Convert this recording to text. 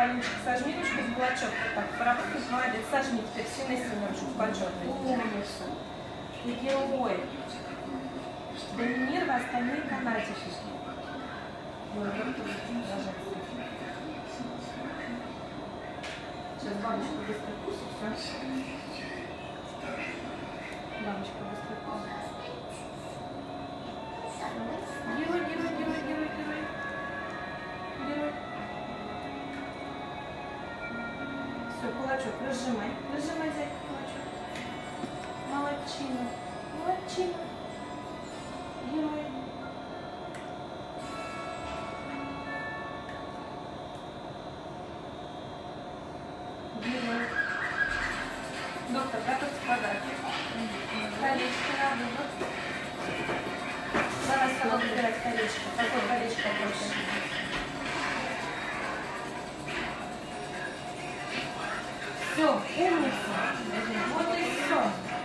Полинчик, сожми ручку в кулачок. Так, поработай, молодец. Сожми теперь сильно-сильно ручку в почетный. Умница. Ты герой. Доминируй остальные канатики. Тут ложится. Сейчас бабочка быстро кусит, все. Бабочка быстро кусит. Все, кулачок, разжимай. Разжимай, зайка, кулачок. Молодчина. Молодчина. Герой. Герой. Доктор, готовьте подарки. Колечко на выбор. Давай с тобой выбирать колечко. Колечко Все, умница. Вот и все.